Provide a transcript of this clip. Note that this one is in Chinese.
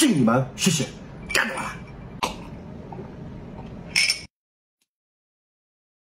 敬你们谢谢干掉完了